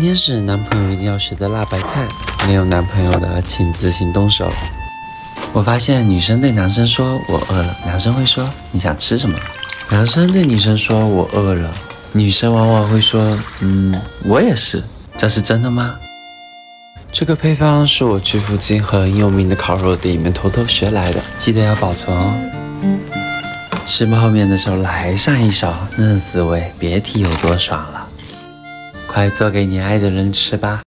今天是男朋友一定要学的辣白菜，没有男朋友的请自行动手。我发现女生对男生说“我饿了”，男生会说“你想吃什么”；男生对女生说“我饿了”，女生往往会说“嗯，我也是”。这是真的吗？这个配方是我去附近很有名的烤肉店里面偷偷学来的，记得要保存哦。吃泡面的时候来上一勺，那滋味别提有多爽了。快做给你爱的人吃吧。